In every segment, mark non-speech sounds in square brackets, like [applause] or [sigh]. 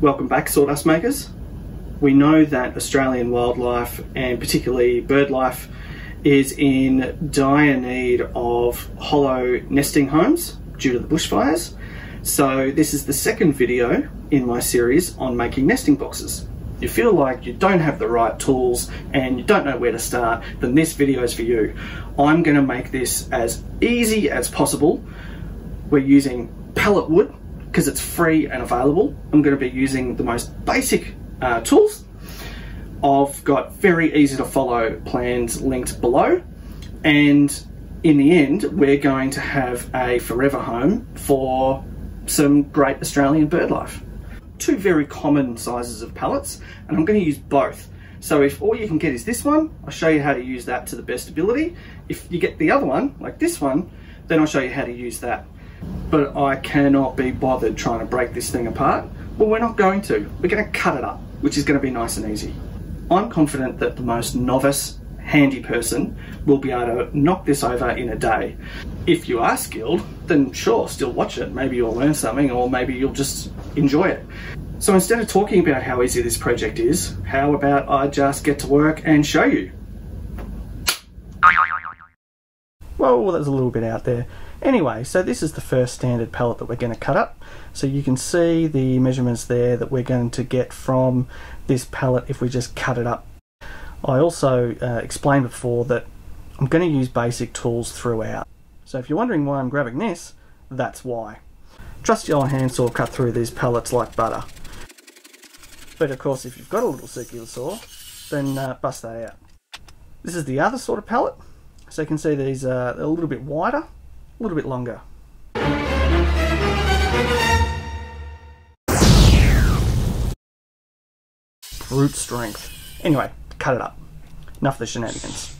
Welcome back, sawdust makers. We know that Australian wildlife and particularly bird life is in dire need of hollow nesting homes due to the bushfires. So this is the second video in my series on making nesting boxes. You feel like you don't have the right tools and you don't know where to start, then this video is for you. I'm going to make this as easy as possible. We're using pallet wood because it's free and available. I'm going to be using the most basic uh, tools. I've got very easy to follow plans linked below and in the end we're going to have a forever home for some great Australian bird life. Two very common sizes of pallets and I'm going to use both. So if all you can get is this one, I'll show you how to use that to the best ability. If you get the other one, like this one, then I'll show you how to use that but I cannot be bothered trying to break this thing apart. Well, we're not going to. We're going to cut it up, which is going to be nice and easy. I'm confident that the most novice, handy person will be able to knock this over in a day. If you are skilled, then sure, still watch it. Maybe you'll learn something or maybe you'll just enjoy it. So instead of talking about how easy this project is, how about I just get to work and show you? Well, that's a little bit out there. Anyway, so this is the first standard pallet that we're going to cut up. So you can see the measurements there that we're going to get from this pallet if we just cut it up. I also uh, explained before that I'm going to use basic tools throughout. So if you're wondering why I'm grabbing this, that's why. Trusty old handsaw cut through these pallets like butter. But of course if you've got a little circular saw, then uh, bust that out. This is the other sort of pallet. So you can see these are uh, a little bit wider a little bit longer. Brute strength. Anyway, cut it up. Enough of the shenanigans.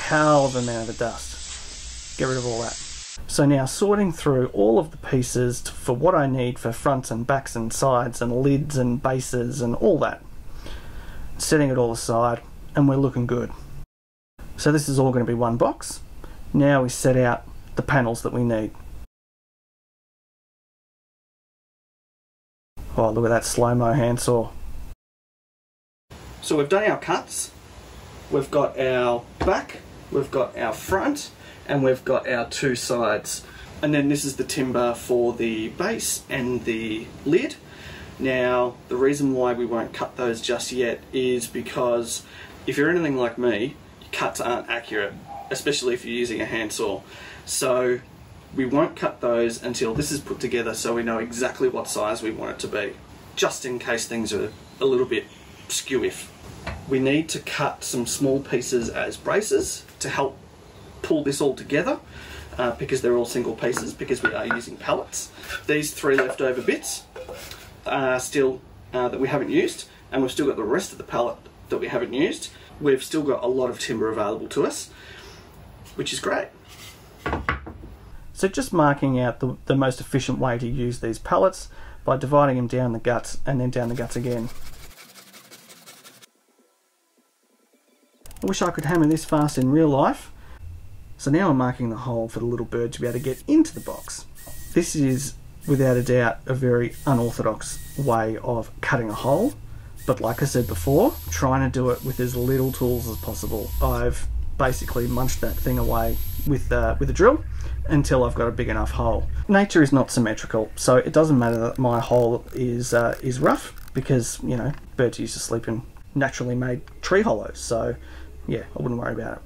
Hell of a man of the dust. Get rid of all that. So now sorting through all of the pieces for what I need for fronts and backs and sides and lids and bases and all that. Setting it all aside and we're looking good. So this is all going to be one box. Now we set out the panels that we need. Oh, look at that slow-mo handsaw. So we've done our cuts, we've got our back, we've got our front, and we've got our two sides. And then this is the timber for the base and the lid. Now, the reason why we won't cut those just yet is because if you're anything like me, cuts aren't accurate, especially if you're using a handsaw. So we won't cut those until this is put together so we know exactly what size we want it to be, just in case things are a little bit skew-if. We need to cut some small pieces as braces to help pull this all together uh, because they're all single pieces because we are using pallets. These three leftover bits are still uh, that we haven't used and we've still got the rest of the pallet that we haven't used. We've still got a lot of timber available to us, which is great. So just marking out the, the most efficient way to use these pallets by dividing them down the guts and then down the guts again. I wish I could hammer this fast in real life. So now I'm marking the hole for the little bird to be able to get into the box. This is without a doubt a very unorthodox way of cutting a hole but like I said before trying to do it with as little tools as possible. I've basically munched that thing away with, uh, with a drill until I've got a big enough hole. Nature is not symmetrical, so it doesn't matter that my hole is, uh, is rough because, you know, birds used to sleep in naturally made tree hollows, so yeah, I wouldn't worry about it.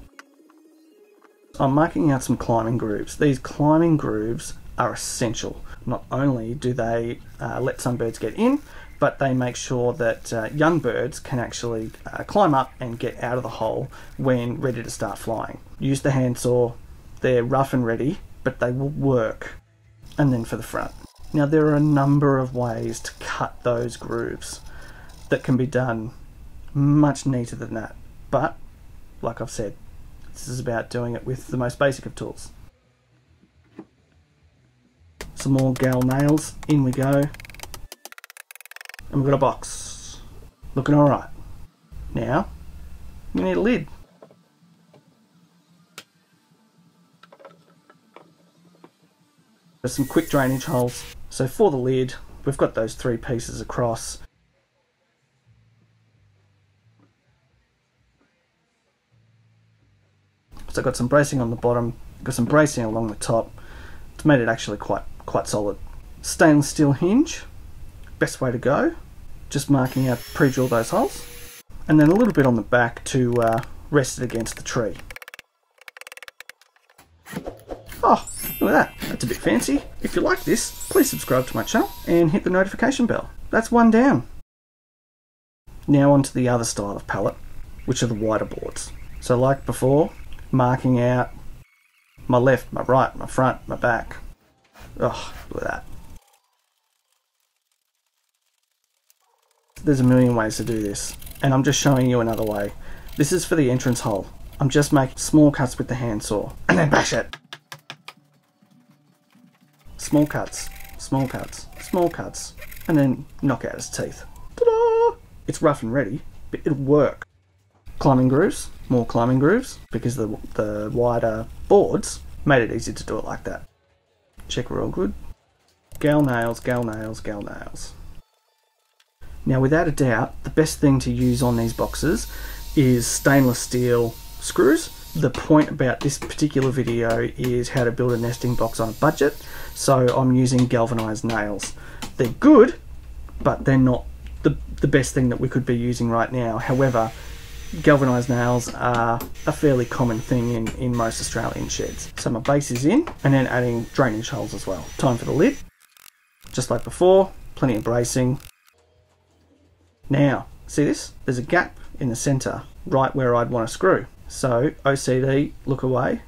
I'm marking out some climbing grooves. These climbing grooves are essential. Not only do they uh, let some birds get in, but they make sure that uh, young birds can actually uh, climb up and get out of the hole when ready to start flying. Use the handsaw, they're rough and ready, but they will work. And then for the front. Now there are a number of ways to cut those grooves that can be done much neater than that. But, like I've said, this is about doing it with the most basic of tools. Some more gal nails, in we go and we've got a box. Looking alright. Now, we need a lid. There's some quick drainage holes. So for the lid, we've got those three pieces across. So I've got some bracing on the bottom, got some bracing along the top. It's made it actually quite quite solid. Stainless steel hinge, best way to go. Just marking out, pre-drill those holes. And then a little bit on the back to uh, rest it against the tree. Oh, look at that. That's a bit fancy. If you like this, please subscribe to my channel and hit the notification bell. That's one down. Now onto the other style of pallet, which are the wider boards. So like before, marking out my left, my right, my front, my back. Oh, look at that. There's a million ways to do this, and I'm just showing you another way. This is for the entrance hole. I'm just making small cuts with the handsaw, [clears throat] and then bash it. Small cuts, small cuts, small cuts, and then knock out his teeth. Ta-da! It's rough and ready, but it'll work. Climbing grooves, more climbing grooves, because the, the wider boards made it easy to do it like that. Check we're all good. Gal nails, gal nails, gal nails. Now, without a doubt, the best thing to use on these boxes is stainless steel screws. The point about this particular video is how to build a nesting box on a budget, so I'm using galvanized nails. They're good, but they're not the, the best thing that we could be using right now. However, galvanized nails are a fairly common thing in, in most Australian sheds. So my base is in, and then adding drainage holes as well. Time for the lid. Just like before, plenty of bracing, now, see this? There's a gap in the center, right where I'd want to screw. So, OCD, look away.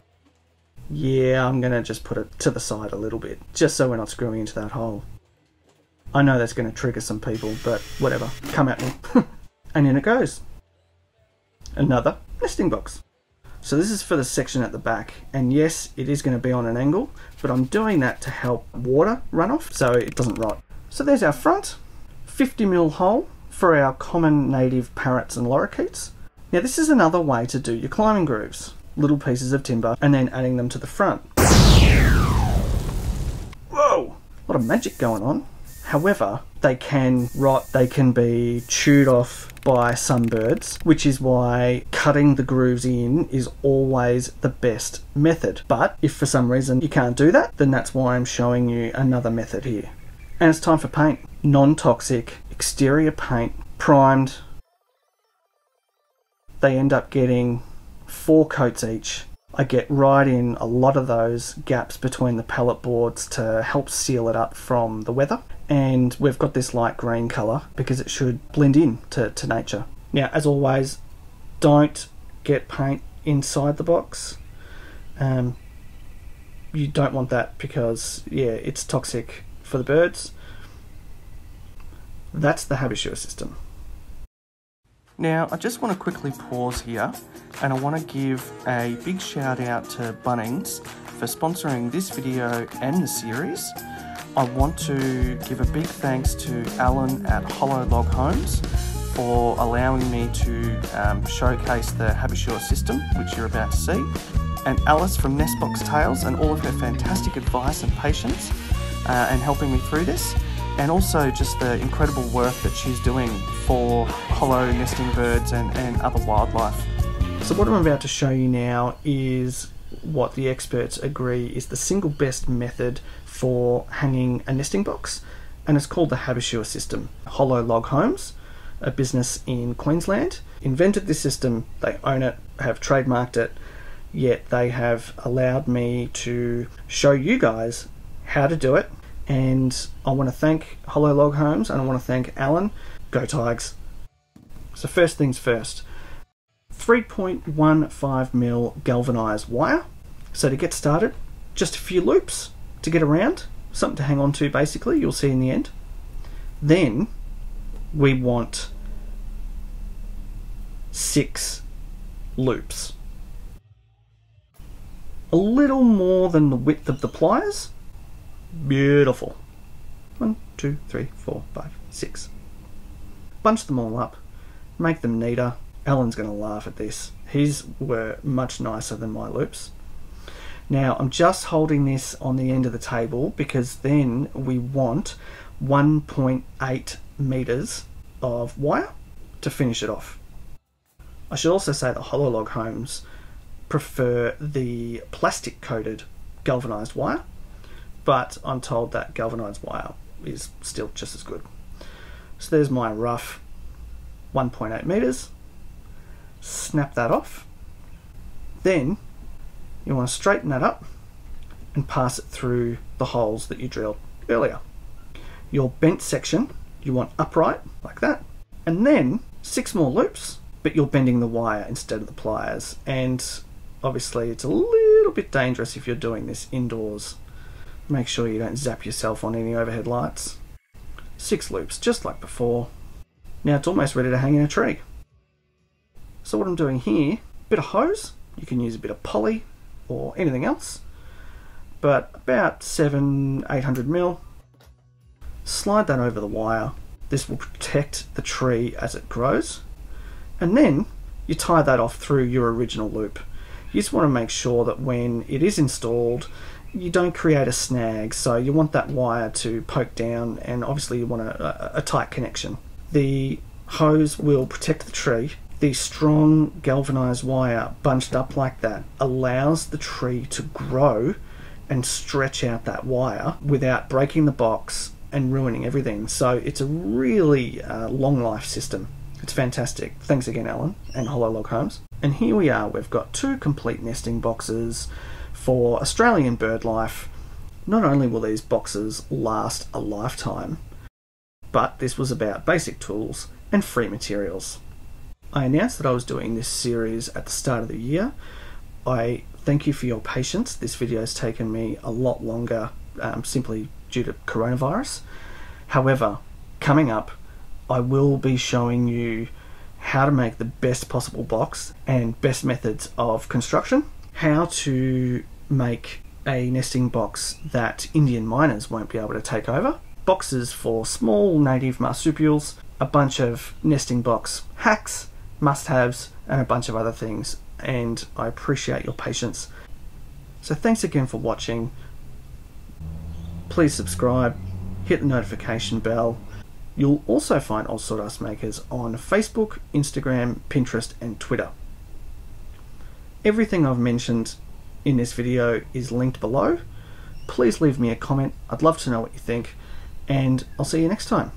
Yeah, I'm to just put it to the side a little bit, just so we're not screwing into that hole. I know that's to trigger some people, but whatever. Come at me. [laughs] and in it goes. Another nesting box. So this is for the section at the back, and yes, it is to be on an angle, but I'm doing that to help water run off so it doesn't rot. So there's our front, 50mm hole, for our common native parrots and lorikeets. Now this is another way to do your climbing grooves. Little pieces of timber and then adding them to the front. Whoa! A lot of magic going on. However, they can rot, they can be chewed off by some birds, which is why cutting the grooves in is always the best method. But if for some reason you can't do that, then that's why I'm showing you another method here. And it's time for paint. Non-toxic exterior paint primed. They end up getting four coats each. I get right in a lot of those gaps between the pallet boards to help seal it up from the weather. And we've got this light green colour because it should blend in to, to nature. Now, as always, don't get paint inside the box. Um, you don't want that because, yeah, it's toxic for the birds that's the Habisure system. Now, I just want to quickly pause here and I want to give a big shout out to Bunnings for sponsoring this video and the series. I want to give a big thanks to Alan at Hollow Log Homes for allowing me to um, showcase the Habisure system, which you're about to see, and Alice from Nestbox Tales and all of her fantastic advice and patience uh, and helping me through this and also just the incredible work that she's doing for hollow nesting birds and, and other wildlife. So what I'm about to show you now is what the experts agree is the single best method for hanging a nesting box and it's called the Habisure system. Hollow Log Homes, a business in Queensland, invented this system, they own it, have trademarked it, yet they have allowed me to show you guys how to do it and I want to thank Hollow Log Homes and I want to thank Alan. Go Tigers! So first things first, 3.15 mil galvanized wire. So to get started, just a few loops to get around, something to hang on to basically, you'll see in the end. Then we want six loops. A little more than the width of the pliers, Beautiful. One, two, three, four, five, six. Bunch them all up, make them neater. Alan's going to laugh at this. His were much nicer than my loops. Now I'm just holding this on the end of the table because then we want 1.8 meters of wire to finish it off. I should also say that Hollow Log Homes prefer the plastic coated galvanized wire, but I'm told that galvanized wire is still just as good. So there's my rough 1.8 meters. Snap that off. Then you want to straighten that up and pass it through the holes that you drilled earlier. Your bent section you want upright like that and then six more loops but you're bending the wire instead of the pliers and obviously it's a little bit dangerous if you're doing this indoors make sure you don't zap yourself on any overhead lights. Six loops just like before. Now it's almost ready to hang in a tree. So what I'm doing here a bit of hose. You can use a bit of poly or anything else. But about seven 800 mil. Slide that over the wire. This will protect the tree as it grows. And then you tie that off through your original loop. You just want to make sure that when it is installed, you don't create a snag. So you want that wire to poke down, and obviously you want a, a, tight connection. The hose will protect the tree. The strong galvanized wire bunched up like that allows the tree to grow and stretch out that wire without breaking the box and ruining everything. So it's a really uh, long life system. It's fantastic. Thanks again, Alan and Hollow Log Homes. And here we are. We've got two complete nesting boxes for Australian bird life. Not only will these boxes last a lifetime, but this was about basic tools and free materials. I announced that I was doing this series at the start of the year. I thank you for your patience. This video has taken me a lot longer um, simply due to coronavirus. However, coming up, I will be showing you how to make the best possible box and best methods of construction, how to make a nesting box that Indian mynas won't be able to take over, boxes for small native marsupials, a bunch of nesting box hacks, must haves, and a bunch of other things. And I appreciate your patience. So, thanks again for watching. Please subscribe, hit the notification bell You'll also find Oz Sawdust Makers on Facebook, Instagram, Pinterest, and Twitter. Everything I've mentioned in this video is linked below. Please leave me a comment. I'd love to know what you think, and I'll see you next time.